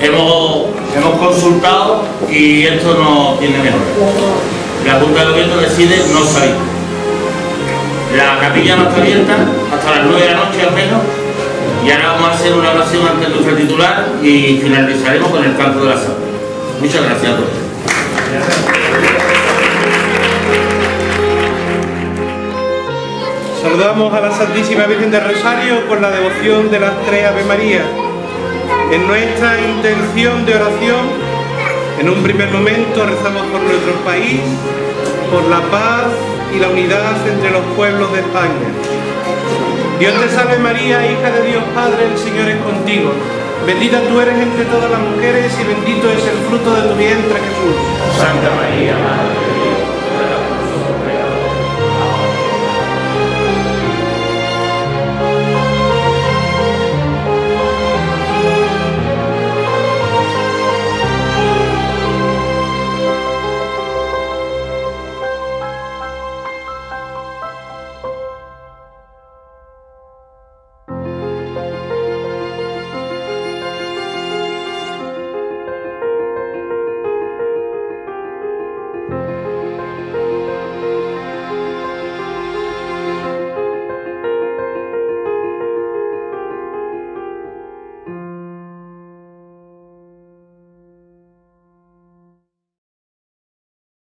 Hemos consultado y esto no tiene mejor. La Junta de Gobierno decide no salir. La capilla no está abierta hasta las 9 de la noche al menos y ahora vamos a hacer una oración ante nuestro titular y finalizaremos con el canto de la sala. Muchas gracias a todos. Saludamos a la Santísima Virgen del Rosario con la devoción de las tres Ave María. En nuestra intención de oración, en un primer momento rezamos por nuestro país, por la paz y la unidad entre los pueblos de España. Dios te salve María, hija de Dios Padre, el Señor es contigo. Bendita tú eres entre todas las mujeres y bendito es el fruto de tu vientre Jesús. Santa María, Madre